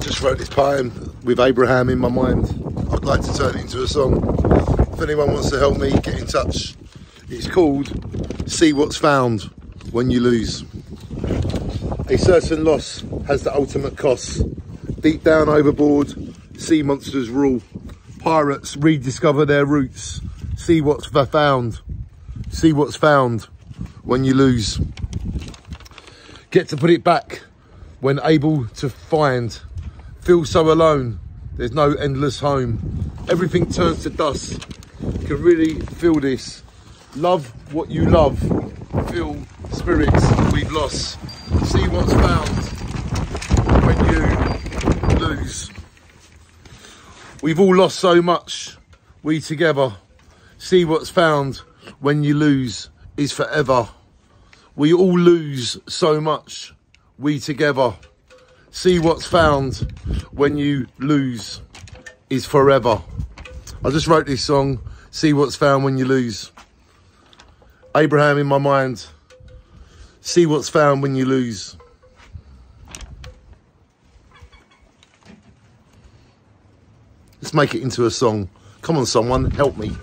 just wrote this poem with Abraham in my mind. I'd like to turn it into a song. If anyone wants to help me, get in touch. It's called See What's Found When You Lose. A certain loss has the ultimate cost. Deep down overboard, sea monsters rule. Pirates rediscover their roots. See what's found. See what's found when you lose. Get to put it back when able to find. Feel so alone. There's no endless home. Everything turns to dust. Can really feel this. Love what you love. Feel spirits we've lost. See what's found when you lose. We've all lost so much. We together. See what's found when you lose is forever. We all lose so much. We together. See what's found when you lose is forever. I just wrote this song. See what's found when you lose. Abraham in my mind. See what's found when you lose. Let's make it into a song. Come on, someone, help me.